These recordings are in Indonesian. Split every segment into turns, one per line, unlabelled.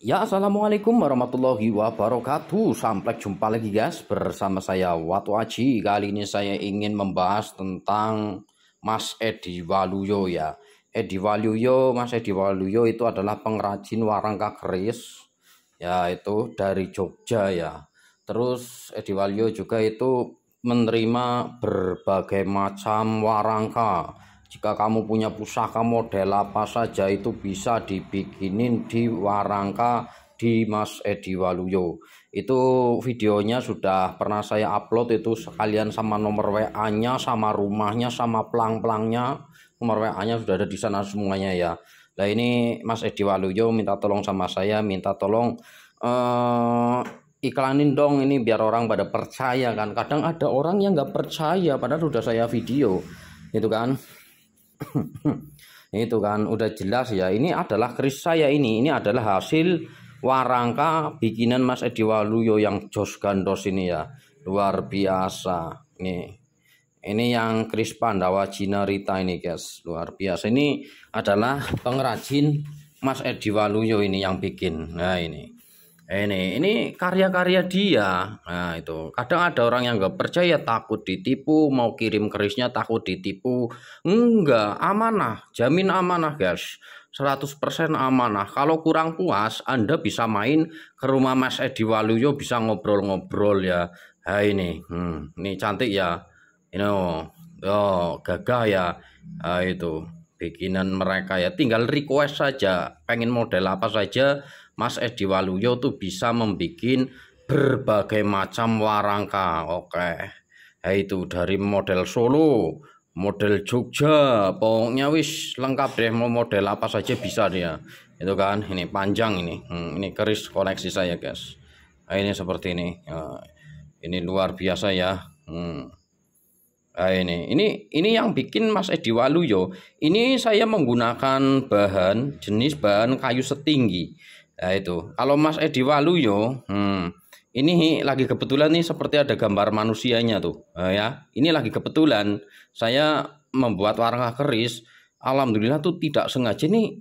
Ya, Assalamualaikum warahmatullahi wabarakatuh. Sampai jumpa lagi guys bersama saya Watu Aji. Kali ini saya ingin membahas tentang Mas Edi Waluyo ya. Edi Waluyo, Mas Edi Waluyo itu adalah pengrajin warangka keris Ya itu dari Jogja ya. Terus Edi Waluyo juga itu menerima berbagai macam warangka jika kamu punya pusaka model apa saja itu bisa dibikinin di Warangka di Mas Edi Waluyo. Itu videonya sudah pernah saya upload itu sekalian sama nomor WA nya sama rumahnya sama pelang-pelangnya. Nomor WA nya sudah ada di sana semuanya ya. Nah ini Mas Edi Waluyo minta tolong sama saya minta tolong uh, iklanin dong ini biar orang pada percaya kan. Kadang ada orang yang nggak percaya padahal sudah saya video. Itu kan itu kan udah jelas ya ini adalah keris saya ini. Ini adalah hasil warangka bikinan Mas Edi Waluyo yang jos gandos ini ya. Luar biasa. Nih ini yang keris Pandawa Jinarita ini guys. Luar biasa. Ini adalah pengrajin Mas Edi Waluyo ini yang bikin. Nah ini ini ini karya-karya dia. Nah itu. Kadang ada orang yang nggak percaya takut ditipu mau kirim kerisnya takut ditipu. Enggak amanah jamin amanah guys. 100% amanah. Kalau kurang puas Anda bisa main ke rumah Mas Edi Waluyo bisa ngobrol-ngobrol ya. Nah ini. Hmm, ini cantik ya. Ini oh, oh gagah ya. Nah, itu. Bikinan mereka ya. Tinggal request saja. Pengen model apa saja Mas Edi Waluyo tuh bisa membuat berbagai macam warangka. Oke. Ya itu dari model Solo, model Jogja, pokoknya wis lengkap deh mau model apa saja bisa dia. Itu kan, ini panjang ini. Hmm, ini keris koleksi saya, guys. Nah, ini seperti ini. Nah, ini luar biasa ya. Hmm. Nah, ini ini ini yang bikin Mas Edi Waluyo. Ini saya menggunakan bahan jenis bahan kayu setinggi. Nah itu. Kalau Mas Edi Waluyo, hmm, ini lagi kebetulan nih seperti ada gambar manusianya tuh, nah, ya. Ini lagi kebetulan saya membuat warna keris. Alhamdulillah tuh tidak sengaja nih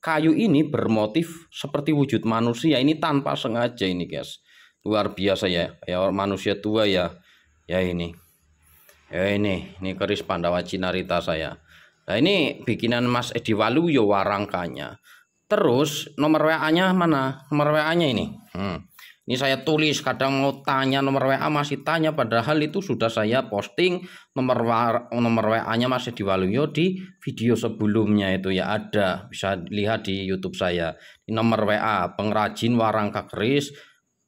kayu ini bermotif seperti wujud manusia. Ini tanpa sengaja ini guys. Luar biasa ya. Ya manusia tua ya. Ya ini. Ya ini, ini keris Pandawa Cinarita saya. Nah ini bikinan Mas Edi Waluyo warangkanya. Terus nomor WA-nya mana? Nomor WA-nya ini. Hmm. Ini saya tulis kadang mau tanya nomor WA masih tanya padahal itu sudah saya posting nomor nomor WA-nya masih di Waluyo di video sebelumnya itu ya ada bisa lihat di YouTube saya. Ini nomor WA pengrajin warangka keris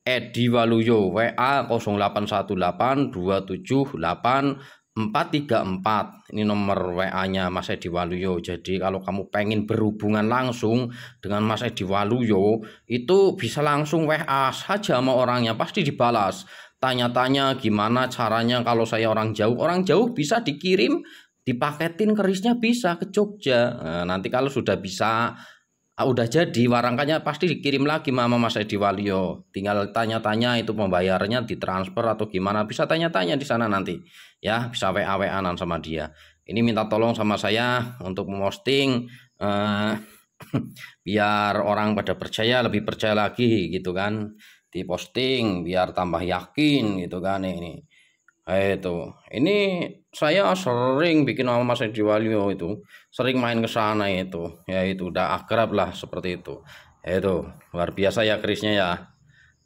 Edi Waluyo WA 0818 278 434 ini nomor WA-nya Mas Edi Waluyo. Jadi kalau kamu pengen berhubungan langsung dengan Mas Edi Waluyo itu bisa langsung WA saja sama orangnya pasti dibalas. Tanya-tanya gimana caranya kalau saya orang jauh. Orang jauh bisa dikirim dipaketin kerisnya bisa ke Jogja. Nah, nanti kalau sudah bisa ah, udah jadi warangkanya pasti dikirim lagi mama Mas Edi Waluyo. Tinggal tanya-tanya itu pembayarannya ditransfer atau gimana. Bisa tanya-tanya di sana nanti ya. Bisa WA WA-an sama dia. Ini minta tolong sama saya untuk memosting uh, biar orang pada percaya lebih percaya lagi gitu kan. Di posting biar tambah yakin gitu kan ini nah, itu. Ini saya sering bikin nama Mas Edi Walio itu. Sering main ke sana itu. Ya itu udah akrab lah seperti itu. Ya, itu. Luar biasa ya kerisnya ya.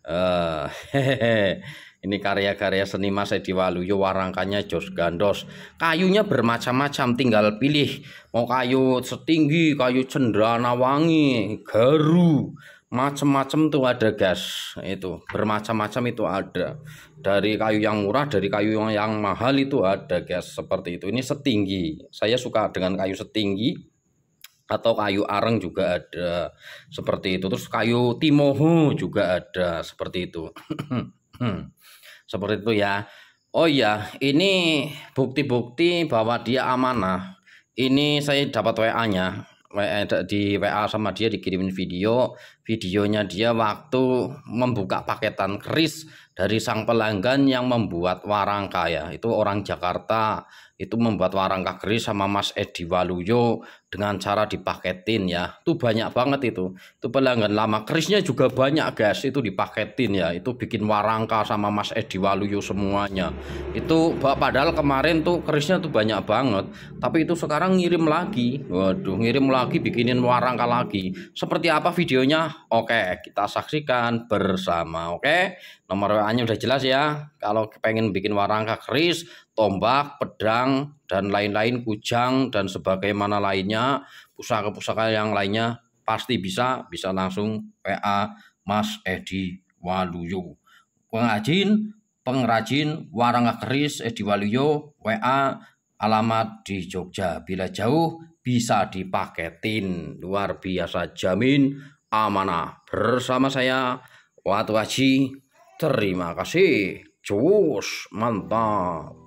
Uh, hehehe ini karya-karya seni Mas Edi Waluyo warangkanya Jos Gandos. Kayunya bermacam-macam, tinggal pilih. Mau kayu setinggi, kayu cendana wangi, garu, macam-macam tuh ada gas. Itu bermacam-macam itu ada. Dari kayu yang murah, dari kayu yang, mahal itu ada gas seperti itu. Ini setinggi. Saya suka dengan kayu setinggi atau kayu areng juga ada seperti itu. Terus kayu timoho juga ada seperti itu. Seperti itu ya. Oh iya, ini bukti-bukti bahwa dia amanah. Ini saya dapat WA-nya. Di WA sama dia dikirimin video. Videonya dia waktu membuka paketan keris dari sang pelanggan yang membuat warangka ya. Itu orang Jakarta. Itu membuat warangka keris sama Mas Edi Waluyo dengan cara dipaketin ya. Itu banyak banget itu. Itu pelanggan lama. Kerisnya juga banyak guys. Itu dipaketin ya. Itu bikin warangka sama Mas Edi Waluyo semuanya. Itu padahal kemarin tuh kerisnya tuh banyak banget. Tapi itu sekarang ngirim lagi. Waduh ngirim lagi bikinin warangka lagi. Seperti apa videonya? Oke kita saksikan bersama oke? Nomor WA nya udah jelas ya. Kalau pengen bikin warangka keris tombak pedang dan lain-lain kujang dan sebagaimana lainnya pusaka-pusaka yang lainnya pasti bisa bisa langsung PA Mas Edi Waluyo. Pengrajin pengrajin waranga keris Edi Waluyo WA alamat di Jogja. Bila jauh bisa dipaketin. Luar biasa jamin amanah. Bersama saya Watu Haji. Terima kasih. Cus mantap